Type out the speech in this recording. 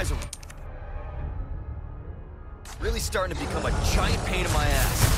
guys are really starting to become a giant pain in my ass.